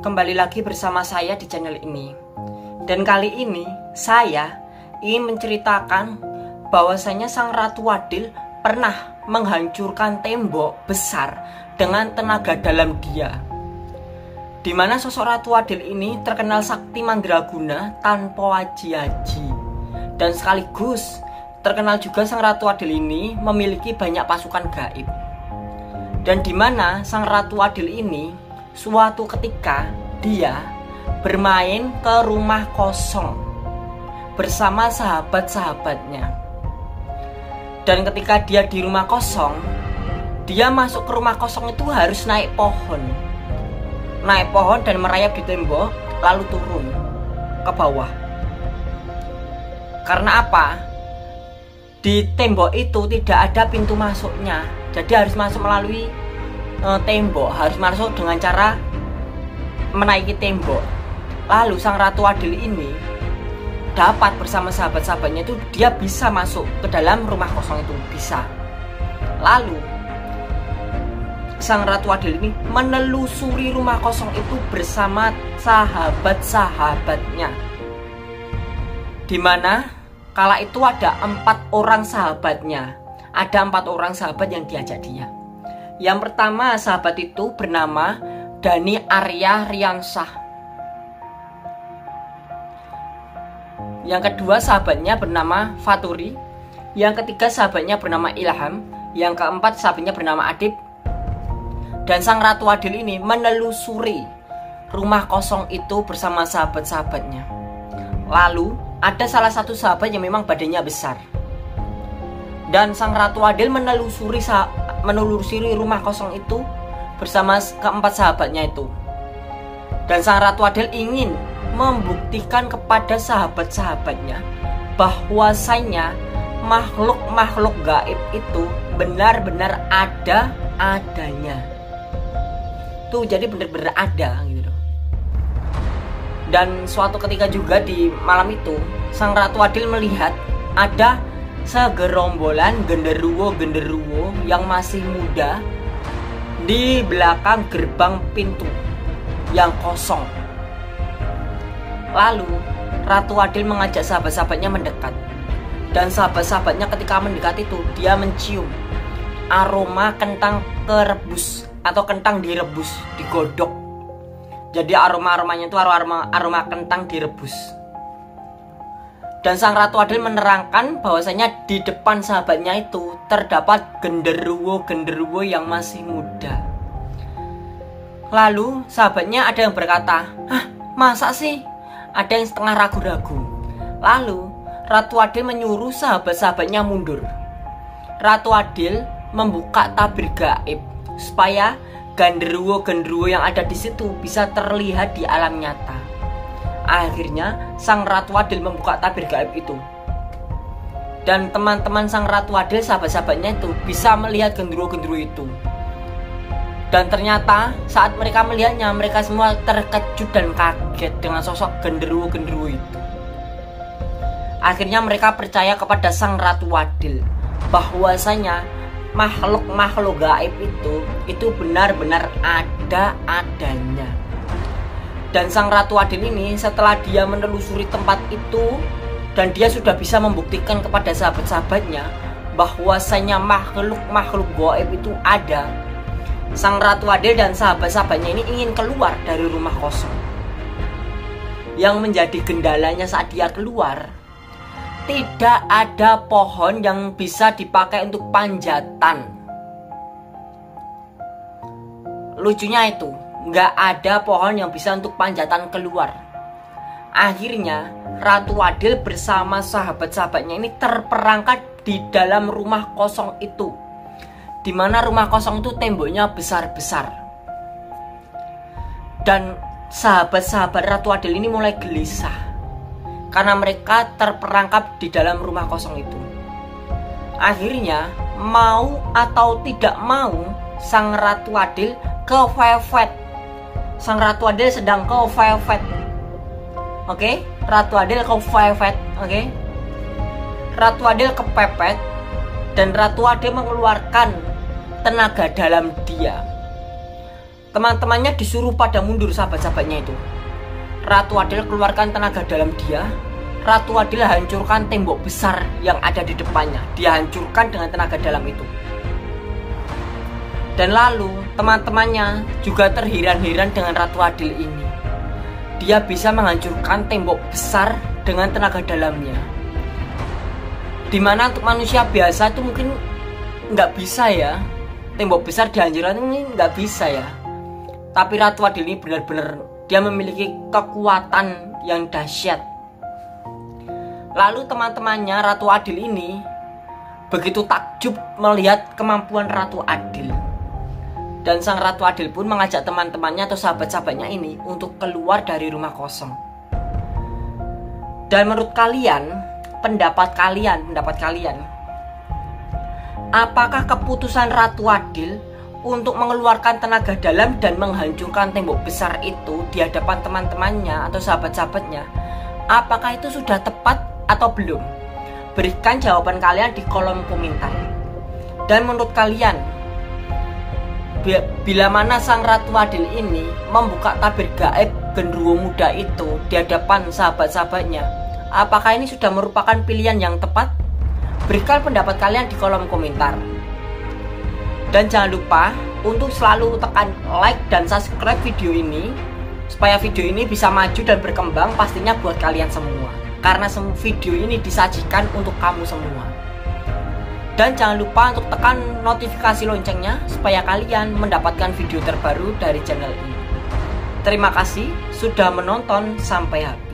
kembali lagi bersama saya di channel ini. Dan kali ini saya ingin menceritakan bahwasanya Sang Ratu Adil pernah menghancurkan tembok besar dengan tenaga dalam dia. Di mana sosok Ratu Adil ini terkenal sakti mandraguna tanpa aji-aji. Dan sekaligus terkenal juga Sang Ratu Adil ini memiliki banyak pasukan gaib. Dan di mana Sang Ratu Adil ini suatu ketika dia bermain ke rumah kosong bersama sahabat-sahabatnya. Dan ketika dia di rumah kosong, dia masuk ke rumah kosong itu harus naik pohon. Naik pohon dan merayap di tembok, lalu turun ke bawah. Karena apa? Di tembok itu tidak ada pintu masuknya, jadi harus masuk melalui uh, tembok, harus masuk dengan cara menaiki tembok. Lalu sang ratu Adil ini dapat bersama sahabat-sahabatnya itu dia bisa masuk ke dalam rumah kosong itu bisa. Lalu sang ratu Adil ini menelusuri rumah kosong itu bersama sahabat-sahabatnya. Di mana kala itu ada empat orang sahabatnya. Ada empat orang sahabat yang diajak dia. Yang pertama sahabat itu bernama Dani Arya Riansah. Yang kedua sahabatnya bernama Faturi. Yang ketiga sahabatnya bernama Ilham. Yang keempat sahabatnya bernama Adib. Dan sang Ratu Adil ini menelusuri rumah kosong itu bersama sahabat-sahabatnya. Lalu ada salah satu sahabat yang memang badannya besar. Dan sang Ratu Adil menelusuri menelusuri rumah kosong itu bersama keempat sahabatnya itu. Dan sang Ratu Adil ingin membuktikan kepada sahabat-sahabatnya bahwasanya makhluk-makhluk gaib itu benar-benar ada adanya. Tuh jadi benar-benar ada gitu loh. Dan suatu ketika juga di malam itu Sang Ratu Adil melihat ada segerombolan genderuwo-genderuwo yang masih muda di belakang gerbang pintu yang kosong Lalu, Ratu Adil mengajak sahabat-sahabatnya mendekat. Dan sahabat-sahabatnya ketika mendekat itu, dia mencium aroma kentang kerebus atau kentang direbus, digodok. Jadi aroma-aromanya itu aroma aroma kentang direbus. Dan sang Ratu Adil menerangkan bahwasanya di depan sahabatnya itu terdapat genderuwo-genderuwo yang masih muda. Lalu sahabatnya ada yang berkata, Hah masa sih ada yang setengah ragu-ragu. Lalu, Ratu Adil menyuruh sahabat-sahabatnya mundur. Ratu Adil membuka tabir gaib supaya genderuwo-genderuwo yang ada di situ bisa terlihat di alam nyata. Akhirnya, sang Ratu Adil membuka tabir gaib itu. Dan teman-teman sang Ratu Adil, sahabat-sahabatnya itu bisa melihat genderuwo-genderuwo itu. Dan ternyata saat mereka melihatnya, mereka semua terkejut dan kaget dengan sosok genderuwo-genderuwo itu. Akhirnya mereka percaya kepada Sang Ratu Wadil bahwasanya makhluk-makhluk gaib itu itu benar-benar ada adanya. Dan Sang Ratu Adil ini setelah dia menelusuri tempat itu dan dia sudah bisa membuktikan kepada sahabat-sahabatnya bahwasanya makhluk-makhluk gaib itu ada Sang Ratu Adil dan sahabat-sahabatnya ini ingin keluar dari rumah kosong. Yang menjadi gendalanya saat dia keluar, tidak ada pohon yang bisa dipakai untuk panjatan. Lucunya itu, nggak ada pohon yang bisa untuk panjatan keluar. Akhirnya, Ratu Adil bersama sahabat-sahabatnya ini terperangkap di dalam rumah kosong itu di mana rumah kosong itu temboknya besar-besar. Dan sahabat-sahabat Ratu Adil ini mulai gelisah karena mereka terperangkap di dalam rumah kosong itu. Akhirnya, mau atau tidak mau, Sang Ratu Adil ke Vevet. Sang Ratu Adil sedang ke Vevet. Oke, okay? Ratu Adil ke Vevet, oke? Okay? Ratu Adil kepepet dan Ratu Adil mengeluarkan tenaga dalam dia. teman-temannya disuruh pada mundur sahabat-sahabatnya itu. Ratu Adil keluarkan tenaga dalam dia. Ratu Adil hancurkan tembok besar yang ada di depannya. Dia hancurkan dengan tenaga dalam itu. Dan lalu teman-temannya juga terhiran-hiran dengan Ratu Adil ini. Dia bisa menghancurkan tembok besar dengan tenaga dalamnya. Di mana untuk manusia biasa itu mungkin nggak bisa ya. Tembok besar dihancurkan ini nggak bisa ya. Tapi Ratu Adil ini benar-benar dia memiliki kekuatan yang dahsyat. Lalu teman-temannya Ratu Adil ini begitu takjub melihat kemampuan Ratu Adil. Dan sang Ratu Adil pun mengajak teman-temannya atau sahabat-sahabatnya ini untuk keluar dari rumah kosong. Dan menurut kalian, pendapat kalian, pendapat kalian, apakah keputusan Ratu Adil untuk mengeluarkan tenaga dalam dan menghancurkan tembok besar itu di hadapan teman-temannya atau sahabat-sahabatnya, apakah itu sudah tepat atau belum? Berikan jawaban kalian di kolom komentar. Dan menurut kalian, bila mana sang Ratu Adil ini membuka tabir gaib genderuwo muda itu di hadapan sahabat-sahabatnya, apakah ini sudah merupakan pilihan yang tepat? Berikan pendapat kalian di kolom komentar. Dan jangan lupa untuk selalu tekan like dan subscribe video ini supaya video ini bisa maju dan berkembang pastinya buat kalian semua. Karena semua video ini disajikan untuk kamu semua. Dan jangan lupa untuk tekan notifikasi loncengnya supaya kalian mendapatkan video terbaru dari channel ini. Terima kasih sudah menonton sampai habis.